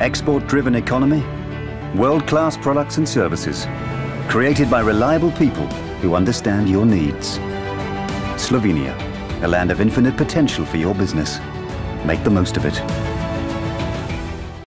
export-driven economy, world-class products and services, created by reliable people who understand your needs. Slovenia, a land of infinite potential for your business. Make the most of it.